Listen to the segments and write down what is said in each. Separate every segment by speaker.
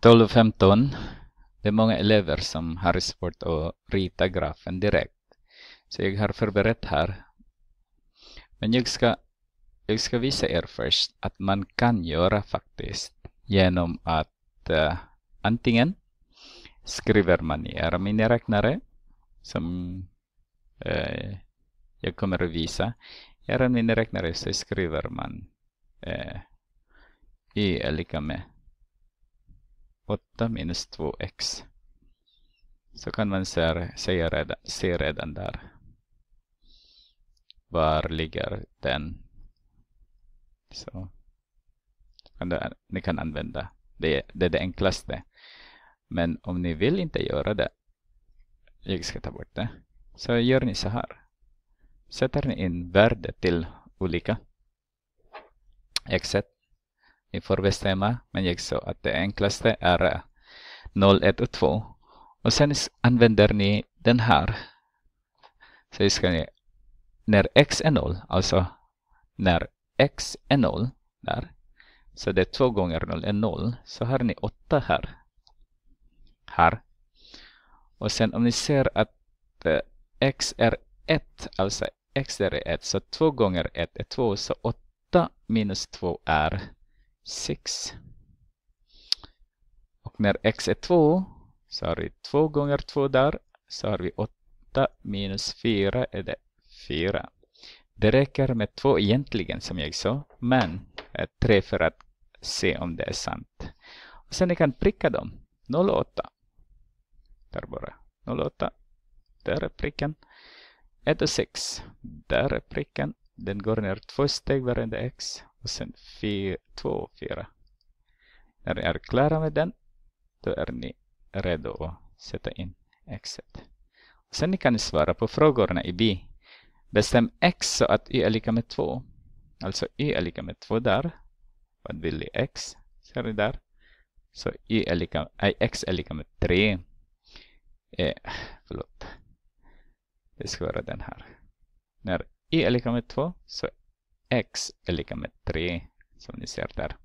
Speaker 1: 12 och 15. Det är många elever som har svårt att rita grafen direkt. Så jag har förberett här. Men jag ska, jag ska visa er först att man kan göra faktiskt genom att uh, antingen skriver man i era miniräknare som uh, jag kommer att visa. I era miniräknare så skriver man uh, y är lika med 8 minus 2x. Så kan man se, se, redan, se redan där. Var ligger den? Så ni kan använda. Det, det är det enklaste. Men om ni vill inte göra det. Jag ska ta bort det. Så gör ni så här. Sätter ni in värde till olika. x1, ni får bestämma, men jag sa att det enklaste är 0, 1 och 2. Och sen använder ni den här. Så ska ni, när x är 0, alltså när x är 0, där, så det är 2 gånger 0 är 0, så har ni 8 här. Här. Och sen om ni ser att eh, x är 1, alltså x är 1, så 2 gånger 1 är 2, så 8 minus 2 är 6. Och när x är 2 så har vi 2 gånger 2 där. Så har vi 8 minus 4 är det 4. Det räcker med 2 egentligen som jag sa. Men 3 för att se om det är sant. Och sen ni kan pricka dem. 08. Där bara. 08. Där är pricken. 1 och 6. Där är pricken. Den går ner två steg varenda x och sen 2 och 4. När ni är klara med den, då är ni redo att sätta in x. Och sen ni kan ni svara på frågorna i B. Bestäm x så att y är lika med 2. Alltså y är lika med 2 där. Vad vill ni x? Ser ni där? Så y är lika, nej, x är lika med 3. Eh, förlåt. Det ska vara den här. När y är lika med 2 så x är lika med 3 som ni ser där.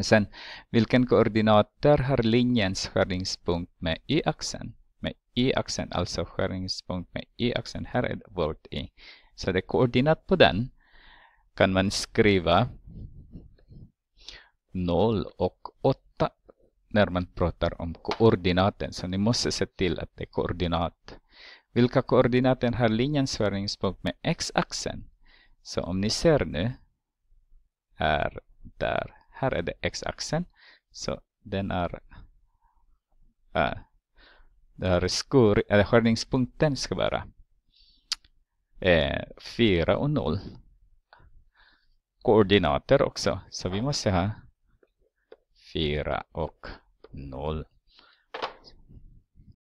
Speaker 1: Sen, vilken koordinater har linjens skärningspunkt med y-axeln? Med y-axeln, alltså skärningspunkt med y-axeln. Här är volt y. Så det är koordinat på den kan man skriva 0 och 8 när man pratar om koordinaten. Så ni måste se till att det är koordinat. Vilka koordinater har linjens skärningspunkt med x-axeln? Så om ni ser nu är där. Här är det x-axeln. Så den är äh, där skur, eller skärningspunkten ska vara eh, 4 och 0. Koordinater också. Så vi måste ha 4 och 0.